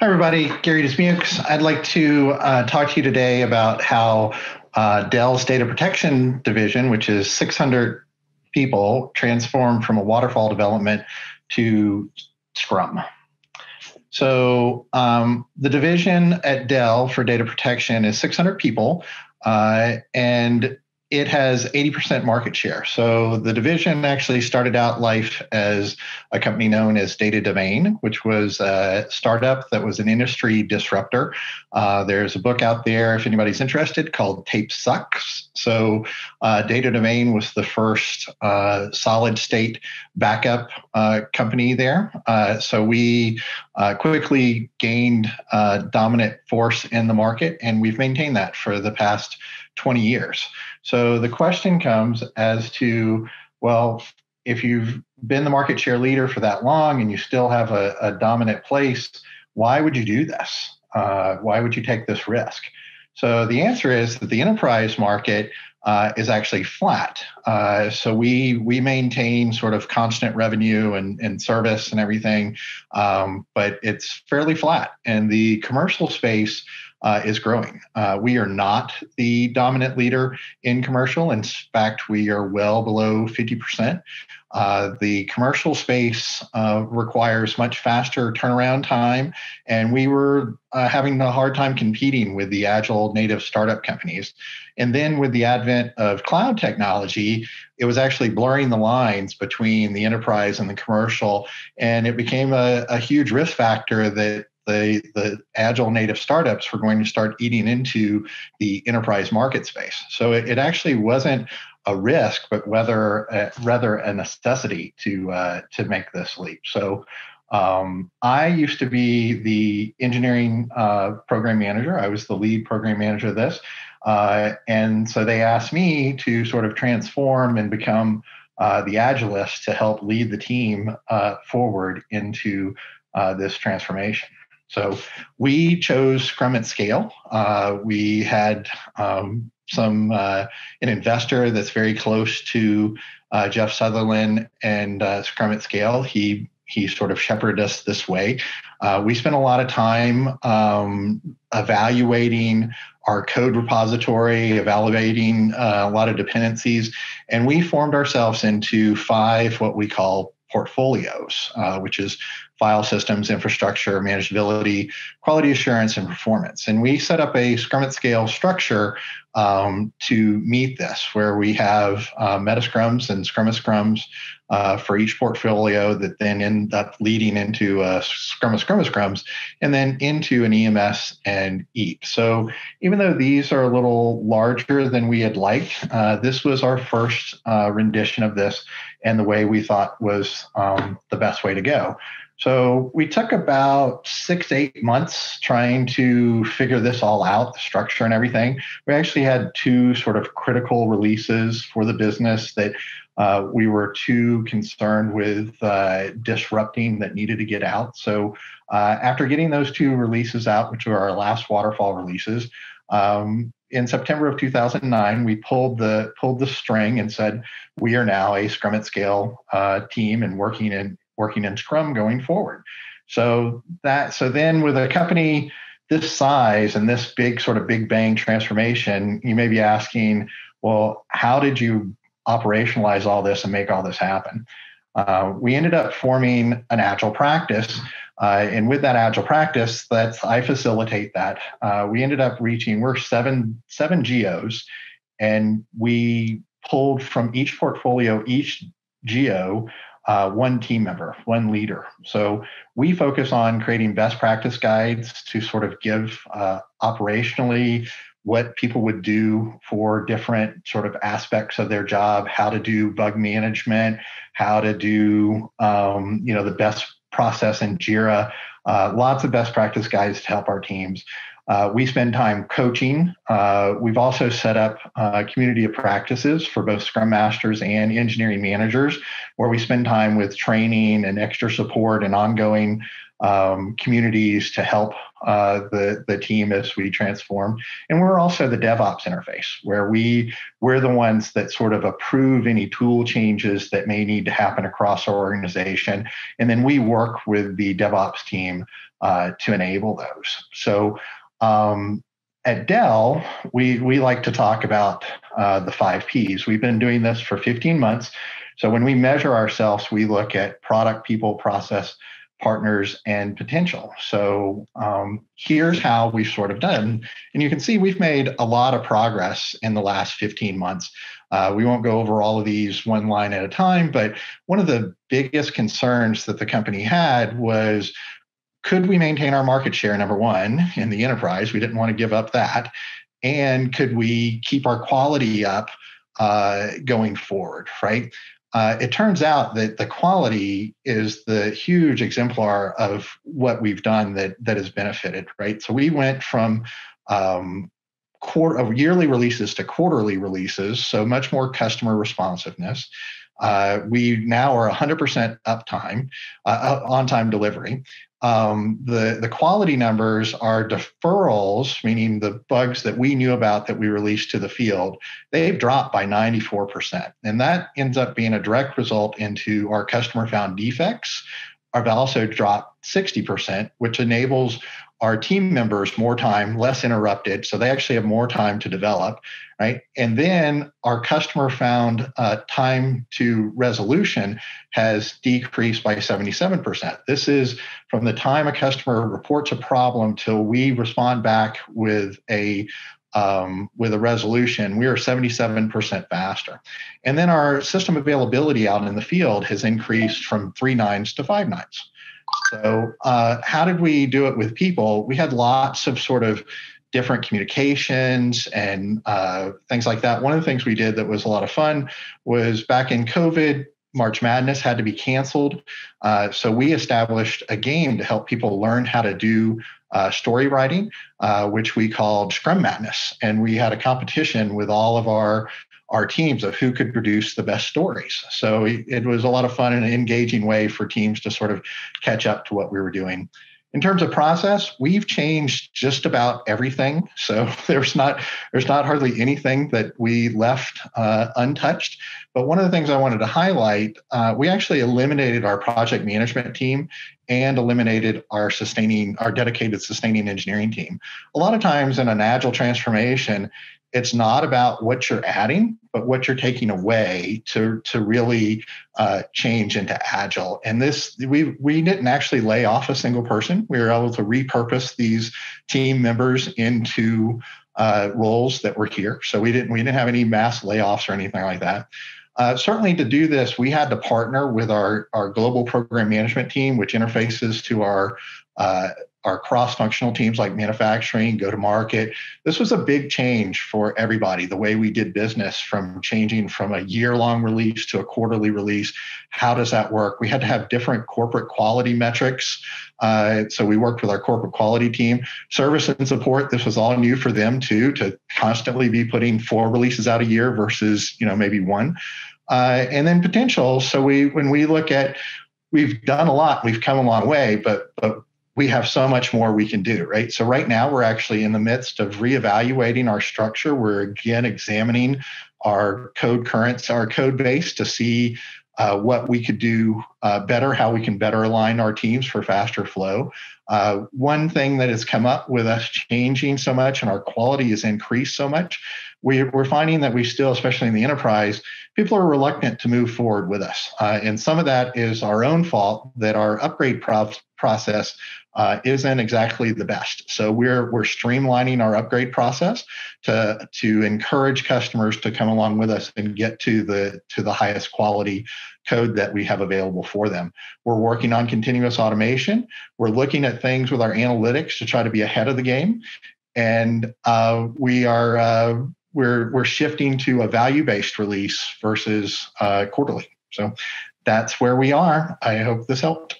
Hi, everybody. Gary Dismukes. I'd like to uh, talk to you today about how uh, Dell's data protection division, which is 600 people, transformed from a waterfall development to Scrum. So um, the division at Dell for data protection is 600 people, uh, and it has 80% market share. So the division actually started out life as a company known as Data Domain, which was a startup that was an industry disruptor. Uh, there's a book out there, if anybody's interested, called Tape Sucks. So uh, Data Domain was the first uh, solid state backup uh, company there. Uh, so we uh, quickly gained dominant force in the market, and we've maintained that for the past 20 years. So the question comes as to, well, if you've been the market share leader for that long and you still have a, a dominant place, why would you do this? Uh, why would you take this risk? So the answer is that the enterprise market uh, is actually flat. Uh, so we we maintain sort of constant revenue and, and service and everything, um, but it's fairly flat. And the commercial space uh, is growing. Uh, we are not the dominant leader in commercial. In fact, we are well below 50%. Uh, the commercial space uh, requires much faster turnaround time, and we were uh, having a hard time competing with the agile native startup companies. And then with the advent of cloud technology, it was actually blurring the lines between the enterprise and the commercial, and it became a, a huge risk factor that the, the agile native startups were going to start eating into the enterprise market space. So it, it actually wasn't a risk, but whether uh, rather a necessity to uh, to make this leap. So um, I used to be the engineering uh, program manager. I was the lead program manager of this, uh, and so they asked me to sort of transform and become uh, the agilist to help lead the team uh, forward into this transformation. So we chose Scrum at Scale. Uh, we had um, some uh, an investor that's very close to uh, Jeff Sutherland and uh, Scrum at Scale. He he sort of shepherded us this way. Uh, we spent a lot of time um, evaluating our code repository, evaluating uh, a lot of dependencies, and we formed ourselves into five what we call portfolios, uh, which is file systems, infrastructure, manageability, quality assurance, and performance. And we set up a Scrum at scale structure um, to meet this, where we have uh, meta scrums and scrum of scrums uh, for each portfolio that then end up leading into a scrum of scrum of scrums and then into an EMS and EAT. So even though these are a little larger than we had liked, uh, this was our first uh, rendition of this and the way we thought was um, the best way to go. So we took about six, eight months trying to figure this all out, the structure and everything. We actually had two sort of critical releases for the business that uh, we were too concerned with uh, disrupting that needed to get out. So uh, after getting those two releases out, which were our last waterfall releases, um, in September of 2009, we pulled the pulled the string and said we are now a Scrum at Scale uh, team and working in working in Scrum going forward. So that so then with a company this size and this big sort of big bang transformation, you may be asking, well, how did you operationalize all this and make all this happen? Uh, we ended up forming an agile practice. Uh, and with that agile practice, that's I facilitate that. Uh, we ended up reaching we're seven seven geos, and we pulled from each portfolio, each geo, uh, one team member, one leader. So we focus on creating best practice guides to sort of give uh, operationally what people would do for different sort of aspects of their job, how to do bug management, how to do um, you know the best process in Jira. Uh, lots of best practice guides to help our teams. Uh, we spend time coaching. Uh, we've also set up uh, community of practices for both Scrum Masters and engineering managers, where we spend time with training and extra support and ongoing um, communities to help uh, the the team as we transform, and we're also the DevOps interface where we we're the ones that sort of approve any tool changes that may need to happen across our organization, and then we work with the DevOps team uh, to enable those. So. Um, at Dell, we we like to talk about uh, the five P's. We've been doing this for 15 months. So when we measure ourselves, we look at product, people, process, partners, and potential. So um, here's how we've sort of done. And you can see we've made a lot of progress in the last 15 months. Uh, we won't go over all of these one line at a time, but one of the biggest concerns that the company had was could we maintain our market share, number one, in the enterprise? We didn't want to give up that. And could we keep our quality up uh, going forward, right? Uh, it turns out that the quality is the huge exemplar of what we've done that that has benefited, right? So we went from um, quarter of yearly releases to quarterly releases, so much more customer responsiveness. Uh, we now are 100% uptime, uh, on time delivery. Um, the, the quality numbers are deferrals, meaning the bugs that we knew about that we released to the field, they've dropped by 94%. And that ends up being a direct result into our customer found defects have also dropped 60%, which enables our team members more time, less interrupted. So they actually have more time to develop, right? And then our customer found uh, time to resolution has decreased by 77%. This is from the time a customer reports a problem till we respond back with a um, with a resolution, we are 77% faster. And then our system availability out in the field has increased from three nines to five nines. So, uh, how did we do it with people? We had lots of sort of different communications and uh, things like that. One of the things we did that was a lot of fun was back in COVID, March Madness had to be canceled. Uh, so we established a game to help people learn how to do uh, story writing, uh, which we called Scrum Madness. And we had a competition with all of our our teams of who could produce the best stories. So it was a lot of fun and an engaging way for teams to sort of catch up to what we were doing. In terms of process, we've changed just about everything. So there's not there's not hardly anything that we left uh, untouched. But one of the things I wanted to highlight, uh, we actually eliminated our project management team and eliminated our sustaining our dedicated sustaining engineering team. A lot of times in an agile transformation, it's not about what you're adding, but what you're taking away to to really uh, change into agile. And this we we didn't actually lay off a single person. We were able to repurpose these team members into uh, roles that were here. So we didn't we didn't have any mass layoffs or anything like that. Uh, certainly, to do this, we had to partner with our, our global program management team, which interfaces to our uh, our cross-functional teams like manufacturing, go to market. This was a big change for everybody. The way we did business from changing from a year-long release to a quarterly release. How does that work? We had to have different corporate quality metrics. Uh, so we worked with our corporate quality team, service and support. This was all new for them too, to constantly be putting four releases out a year versus you know maybe one. Uh, and then potential. So we when we look at we've done a lot, we've come a long way, but but we have so much more we can do, right? So right now we're actually in the midst of reevaluating our structure. We're again examining our code currents, our code base to see uh, what we could do uh, better, how we can better align our teams for faster flow. Uh, one thing that has come up with us changing so much and our quality has increased so much, we, are finding that we still, especially in the enterprise, people are reluctant to move forward with us. Uh, and some of that is our own fault that our upgrade pro- process uh, isn't exactly the best. So we're we're streamlining our upgrade process to to encourage customers to come along with us and get to the to the highest quality code that we have available for them. We're working on continuous automation. We're looking at things with our analytics to try to be ahead of the game, and uh, we are. Uh, we're we're shifting to a value based release versus uh, quarterly. So that's where we are. I hope this helped.